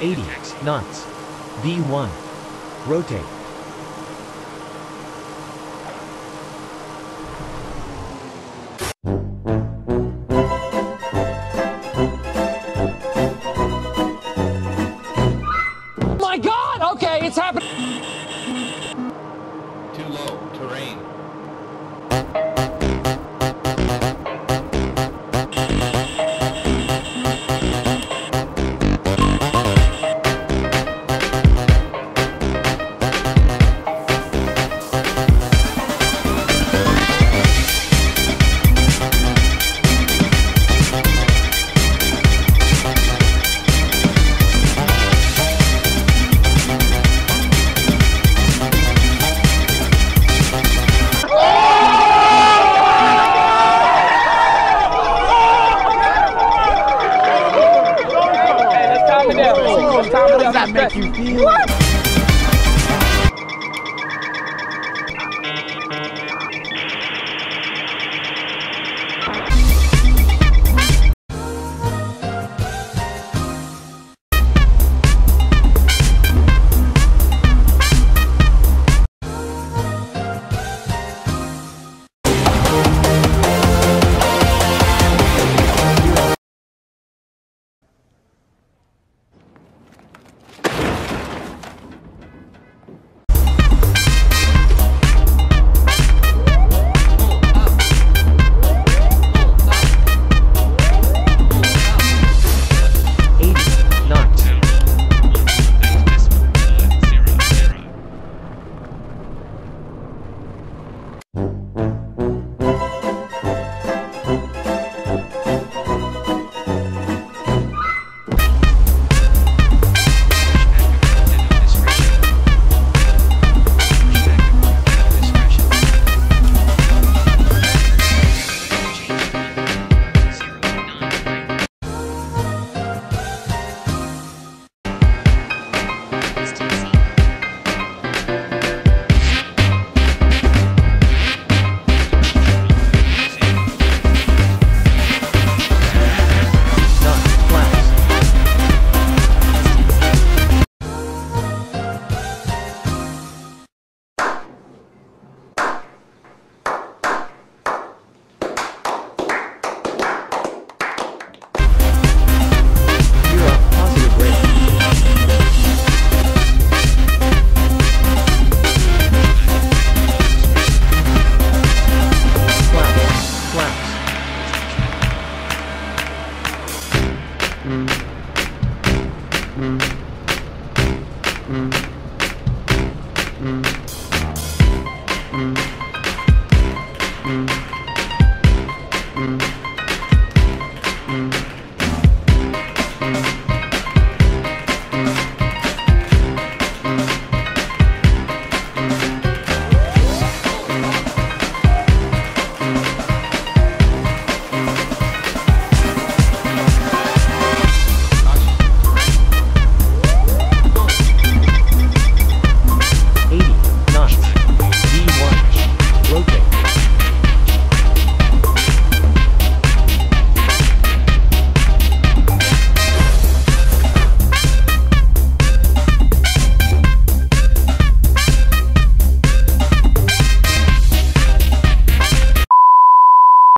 80 knots. V1. Rotate. It down. that make you feel? Eighty Mm-hmm. mm-hmm. mm-hmm. mm-hmm.